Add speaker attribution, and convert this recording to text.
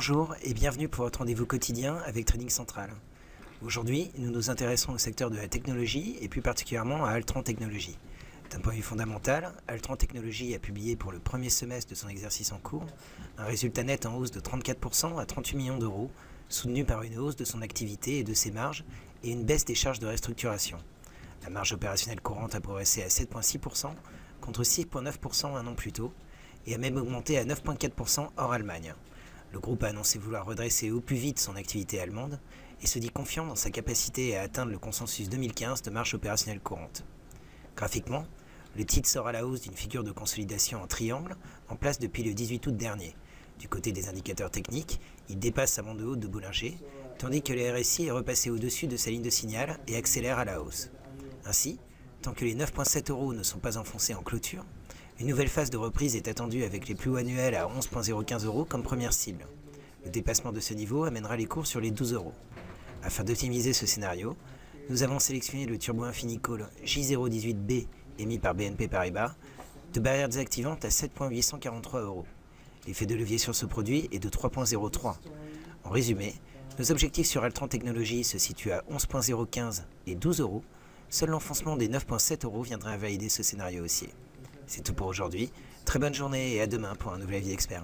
Speaker 1: Bonjour et bienvenue pour votre rendez-vous quotidien avec Trading Central. Aujourd'hui, nous nous intéressons au secteur de la technologie et plus particulièrement à Altran Technologies. D'un point de vue fondamental, Altran Technologies a publié pour le premier semestre de son exercice en cours un résultat net en hausse de 34% à 38 millions d'euros, soutenu par une hausse de son activité et de ses marges et une baisse des charges de restructuration. La marge opérationnelle courante a progressé à 7,6% contre 6,9% un an plus tôt et a même augmenté à 9,4% hors Allemagne. Le groupe a annoncé vouloir redresser au plus vite son activité allemande et se dit confiant dans sa capacité à atteindre le consensus 2015 de marche opérationnelle courante. Graphiquement, le titre sort à la hausse d'une figure de consolidation en triangle en place depuis le 18 août dernier. Du côté des indicateurs techniques, il dépasse sa bande haute de Bollinger, tandis que le RSI est repassé au-dessus de sa ligne de signal et accélère à la hausse. Ainsi, tant que les 9,7 euros ne sont pas enfoncés en clôture, une nouvelle phase de reprise est attendue avec les plus hauts annuels à 11,015 euros comme première cible. Le dépassement de ce niveau amènera les cours sur les 12 euros. Afin d'optimiser ce scénario, nous avons sélectionné le Turbo Infini Call J018B émis par BNP Paribas de barrière désactivante à 7,843 euros. L'effet de levier sur ce produit est de 3,03. En résumé, nos objectifs sur Altran Technologies se situent à 11,015 et 12 euros. Seul l'enfoncement des 9,7 euros viendrait invalider ce scénario haussier. C'est tout pour aujourd'hui. Très bonne journée et à demain pour un nouvel avis expert.